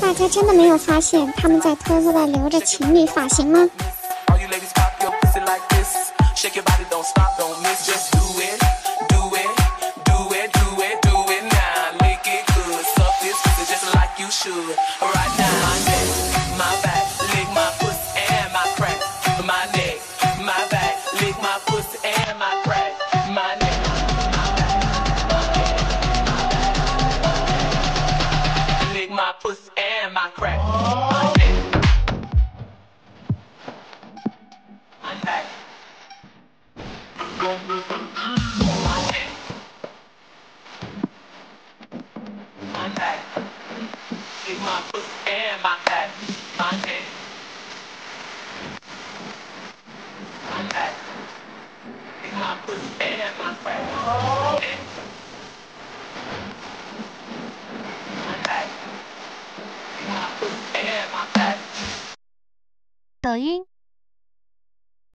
大家真的没有发现他们在偷偷的留着情侣发型吗？ my crack. Oh. My foot and my back. My head. my Take my foot and my back. 抖音。